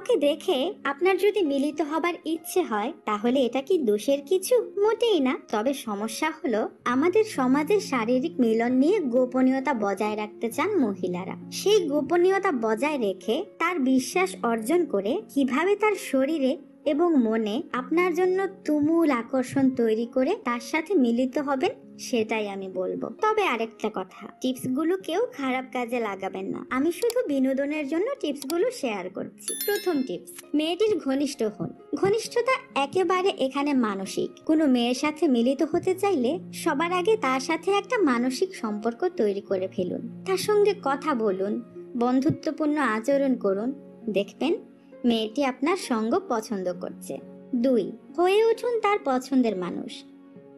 কাউকে দেখে আপনার যদি মিলিত হবার ইচ্ছে হয়, তাহলে এটা কি দোষের কিছু? মোটেই না। তবে সমস্যা হলো, আমাদের সমাজের শারীরিক মিলন নিয়ে গোপনীয়তা বজায় রাখতে চান মহিলারা। সেই গোপনীয়তা বজায় রেখে তার বিশ্বাস অর্জন করে কীভাবে তার শরীরে এবং মনে আপনার জন্য তুমুল আকর্ষণ তৈরি করে তার সাথে মিলিত হবেন, সেটাই আমি বলব। তবে আরেকটা কথা টিপসগুলো কেউ খারাপ কাজে লাগাবেন না। আমি শুধু বিনোদনের জন্য টিপসগুলো শেয়ার করছি। প্রথম টিপস, মেয়েটির ঘনিষ্ঠ হন। ঘনিষ্ঠতা একেবারে এখানে মানসিক। কোনো মেয়ের সাথে মিলিত হতে চাইলে সবার আগে তার সাথে একটা মানসিক সম্পর্ক তৈরি করে ফেলুন। তার সঙ্গে কথা বলুন, বন্ধুত্বপূর্ণ আচরণ করুন, দেখবেন মেয়েটি আপনার সঙ্গ পছন্দ করছে। দুই, হয়ে উঠুন তার পছন্দের মানুষ।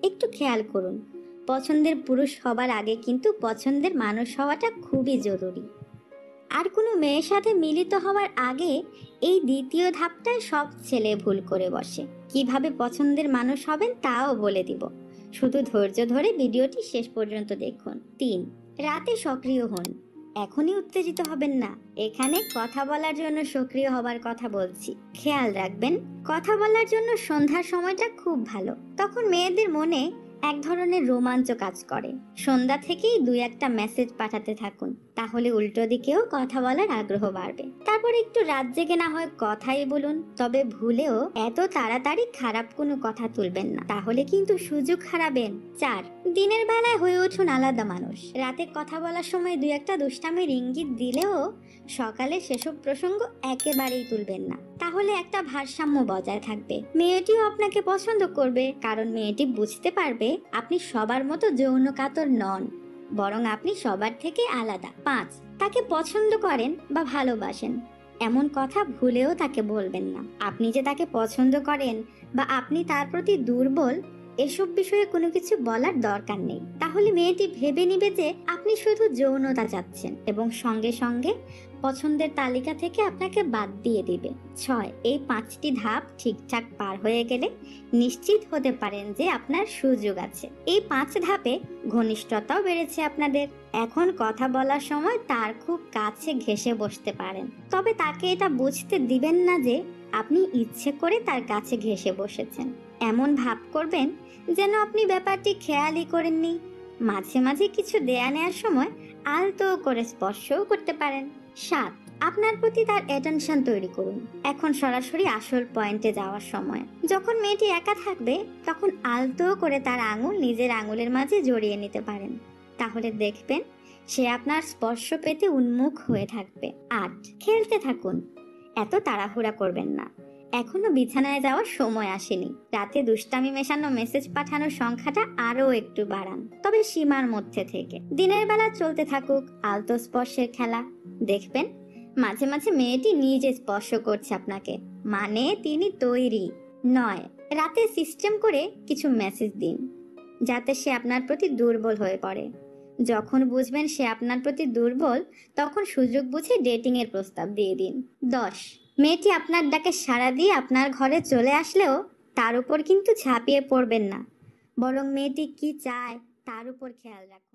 একটু খেয়াল করুন, পছন্দের পুরুষ হবার আগে কিন্তু পছন্দের মানুষ হওয়াটা খুবই জরুরি। আর কোনো মেয়ের সাথে মিলিত হওয়ার আগে এই দ্বিতীয় ধাপটায় সব ছেলে ভুল করে বসে। কীভাবে পছন্দের মানুষ হবেন তাও বলে দিব। শুধু ধৈর্য ধরে ভিডিওটি শেষ পর্যন্ত দেখুন। তিন, রাতে সক্রিয় হন। এখনই উত্তেজিত হবেন না। এখানে কথা বলার জন্য সক্রিয় হবার কথা বলছি। খেয়াল রাখবেন, কথা বলার জন্য সন্ধ্যার সময়টা খুব ভালো। তখন মেয়েদের মনে এক ধরনের রোমাঞ্চ কাজ করে। সন্ধ্যা থেকেই দুই একটা মেসেজ পাঠাতে থাকুন, তাহলে উল্টো দিকেও কথা বলার আগ্রহ বাড়বে। তারপর একটু রাত জেগে না হয় কথাই বলুন, তবে ভুলেও এত তাড়াতাড়ি খারাপ কোনো কথা তুলবেন না। তাহলে কিন্তু সুযোগ হারাবেন। চার, দিনের বেলায় হয়ে উঠুন আলাদা মানুষ। রাতে কথা বলার সময় দুই একটা দুষ্টামের ইঙ্গিত দিলেও সকালে সেসব প্রসঙ্গ একেবারেই তুলবেন না। তাহলে একটা ভারসাম্য বজায় থাকবে। মেয়েটিও আপনাকে পছন্দ করবে, কারণ মেয়েটি বুঝতে পারবে আপনি সবার মতো যৌন কাতর নন, বরং আপনি সবার থেকে আলাদা। পাঁচ, তাকে পছন্দ করেন বা ভালোবাসেন, এমন কথা ভুলেও তাকে বলবেন না। আপনি যে তাকে পছন্দ করেন বা আপনি তার প্রতি দুর্বল, এসব বিষয়ে কোনো কিছু বলার দরকার নেই। তাহলে মেয়েটি ভেবে নিবে যে আপনি শুধু যৌনতা চাচ্ছেন এবং সঙ্গে সঙ্গে পছন্দের তালিকা থেকে আপনাকে বাদ দিয়ে দিবে। ছয়, এই পাঁচটি ধাপ ঠিকঠাক পার হয়ে গেলে নিশ্চিত হতে পারেন যে আপনার সুযোগ আছে। এই পাঁচ ধাপে ঘনিষ্ঠতাও বেড়েছে আপনাদের। এখন কথা বলার সময় তার খুব কাছে ঘেসে বসতে পারেন। তবে তাকে এটা বুঝতে দিবেন না যে আপনি ইচ্ছে করে তার কাছে ঘেসে বসেছেন। এমন ভাব করবেন যেন আপনি ব্যাপারটি খেয়ালই করেননি। মাঝে মাঝে কিছু দেয়া নেওয়ার সময় আলতো করে স্পর্শও করতে পারেন। সাত, আপনার প্রতি তার অ্যাটেনশন তৈরি করুন। এখন সরাসরি আসল পয়েন্টে যাওয়ার সময়। যখন মেয়েটি একা থাকবে, তখন আলতো করে তার আঙুল নিজের আঙুলের মাঝে জড়িয়ে নিতে পারেন। তাহলে দেখবেন, সে আপনার স্পর্শ পেতে উন্মুখ হয়ে থাকবে। আট, খেলতে থাকুন। এত তাড়াহুড়া করবেন না। এখনও বিছানায় যাওয়ার সময় আসেনি। রাতে দুষ্টামি মেশানো মেসেজ পাঠানোর সংখ্যাটা আরও একটু বাড়ান। তবে সীমার মধ্যে থেকে। দিনের বেলা চলতে থাকুক, আলতো স্পর্শের খেলা। দেখবেন, মাঝে মাঝে মেয়েটি নিজে স্পর্শ করছে আপনাকে। মানে তিনি তৈরি। নয়, রাতে সিস্টেম করে কিছু মেসেজ দিন, যাতে সে আপনার প্রতি দুর্বল হয়ে পড়ে। যখন বুঝবেন সে আপনার প্রতি দুর্বল, তখন সুযোগ বুঝে ডেটিং এর প্রস্তাব দিয়ে দিন। দশ মেয়েটি আপনার ডাকে সাড়া দিয়ে আপনার ঘরে চলে আসলেও তার উপর কিন্তু ঝাঁপিয়ে পড়বেন না। বরং মেয়েটি কি চায় তার উপর খেয়াল রাখুন।